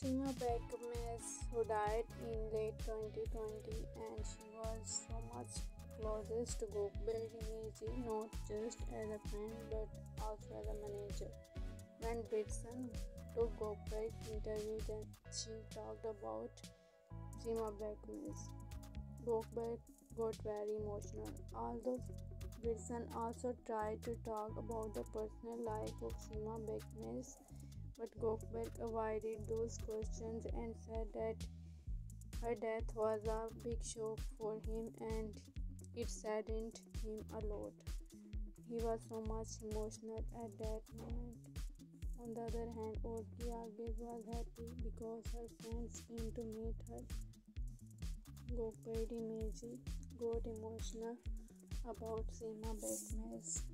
Sema Bekmez, who died in late 2020, and she was so much closest to Gökberk Demirci, not just as a friend but also as a manager. When Britson took Gökberk interview, then she talked about Sema Bekmez. Gökberk got very emotional. Although Britson also tried to talk about the personal life of Sema Bekmez but Gökberk avoided those questions and said that her death was a big shock for him and it saddened him a lot. He was so much emotional at that moment. On the other hand, Özge Yağız was happy because her friends came to meet her. Gökberk Demirci got emotional about Sema Bekmez.